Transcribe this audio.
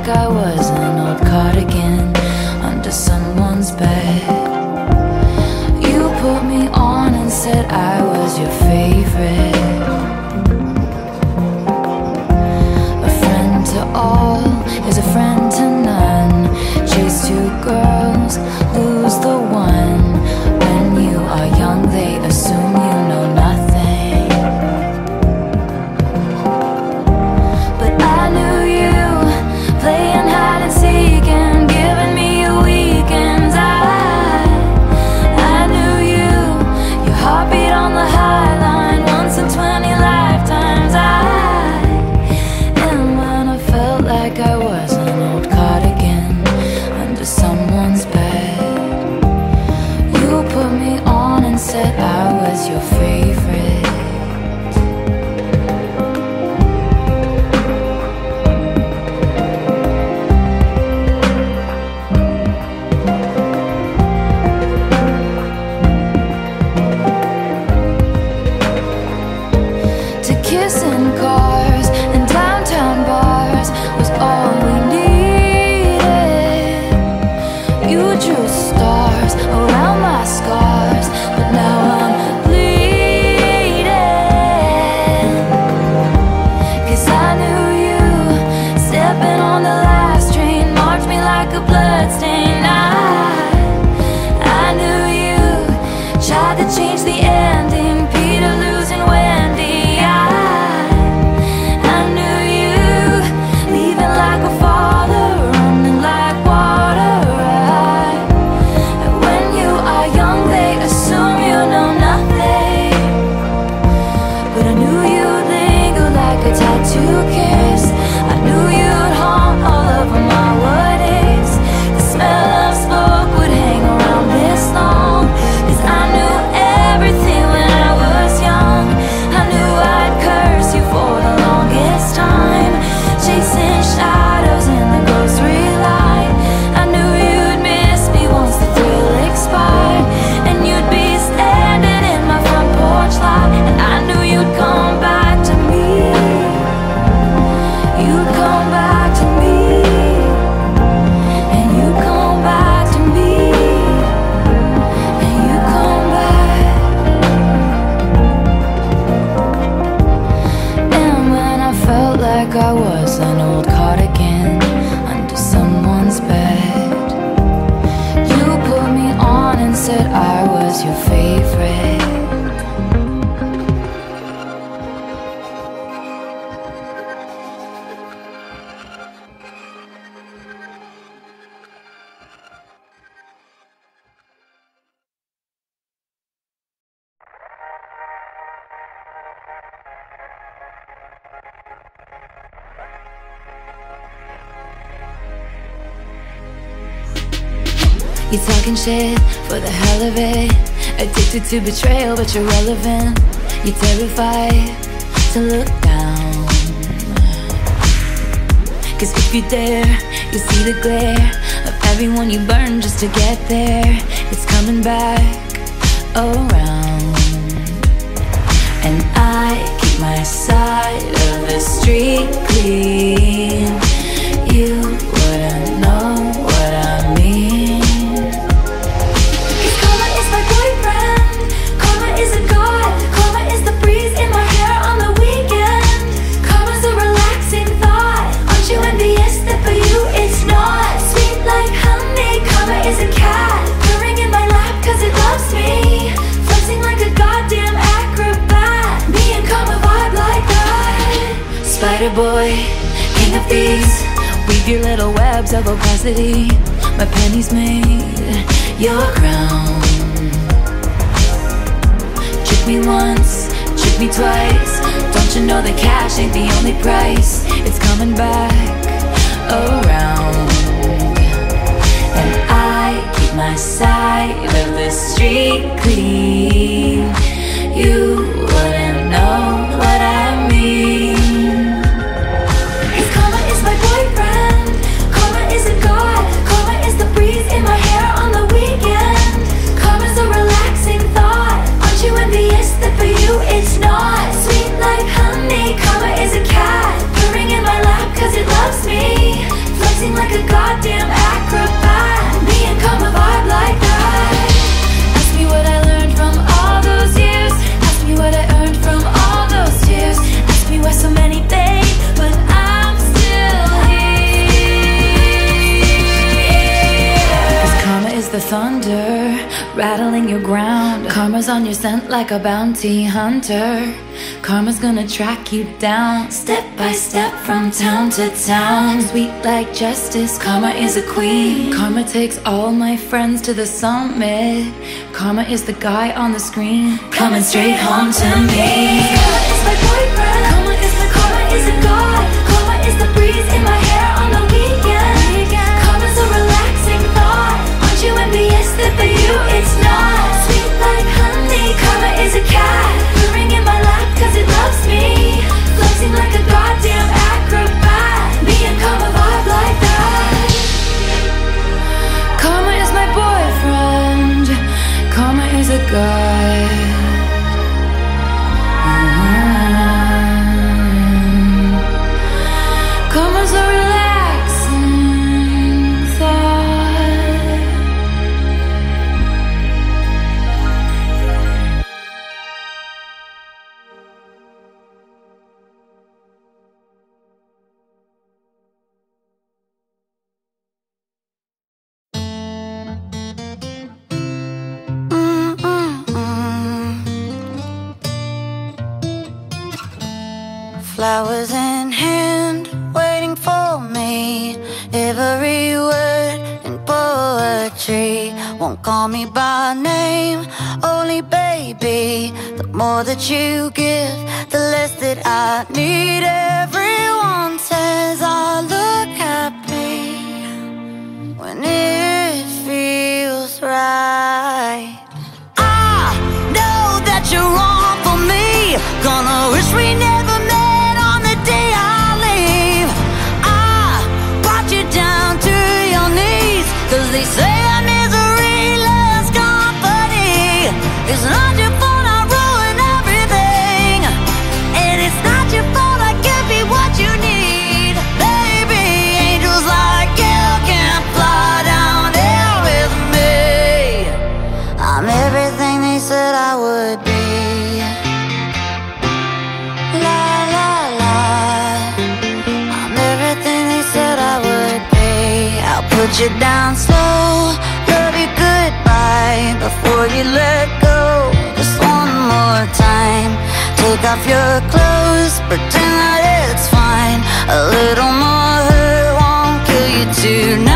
like I wasn't. said I was your favorite. You talking shit for the hell of it. Addicted to betrayal, but you're relevant. You're terrified to look down. Cause if you dare, you see the glare of everyone you burn just to get there. It's coming back around. And I keep my side of the street clean. You wouldn't opacity. My pennies made your crown. Trick me once, trick me twice. Don't you know that cash ain't the only price? It's coming back around. And I keep my side of the street clean. You wouldn't Karma's on your scent like a bounty hunter. Karma's gonna track you down, step by step from town to town. Sweet like justice, karma is a queen. Karma takes all my friends to the summit. Karma is the guy on the screen, coming straight home to me. Karma is my boyfriend. Karma is karma is a god. Karma is the breeze in my hair on the weekend. Karma's a relaxing thought. Aren't you for you it's Karma is a cat. Purring in my lap cause it loves me. Flexing like a goddamn Flowers in hand, waiting for me. Every word in poetry won't call me by name, only baby. The more that you give, the less that I need. Everyone says I look happy when it feels right. I know that you're wrong for me. Gonna wish we never they say put you down slow, love you goodbye before you let go. Just one more time. Take off your clothes, pretend that it's fine. A little more hurt won't kill you tonight.